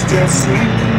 Porque não